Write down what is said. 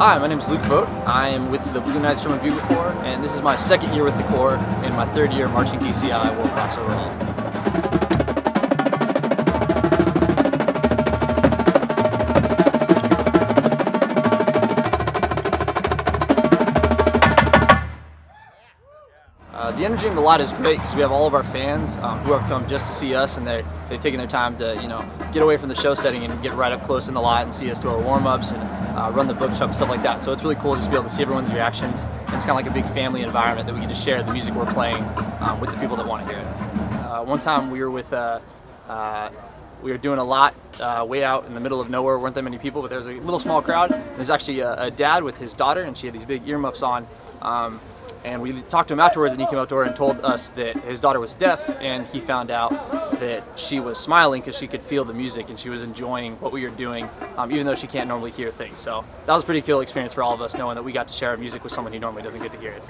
Hi, my name is Luke Vogt. I am with the Blue Knights Drum and Bugle Corps, and this is my second year with the Corps and my third year marching DCI World Class overall. Uh, the energy in the lot is great because we have all of our fans um, who have come just to see us, and they're they've taken their time to you know get away from the show setting and get right up close in the lot and see us do our warm ups and uh, run the book truck and stuff like that. So it's really cool just to be able to see everyone's reactions, and it's kind of like a big family environment that we get to share the music we're playing um, with the people that want to hear it. Uh, one time we were with. Uh, uh, we were doing a lot uh, way out in the middle of nowhere. weren't that many people, but there was a little small crowd. There's actually a, a dad with his daughter, and she had these big earmuffs on. Um, and we talked to him afterwards, and he came up to her and told us that his daughter was deaf, and he found out that she was smiling because she could feel the music and she was enjoying what we were doing, um, even though she can't normally hear things. So that was a pretty cool experience for all of us, knowing that we got to share our music with someone who normally doesn't get to hear it.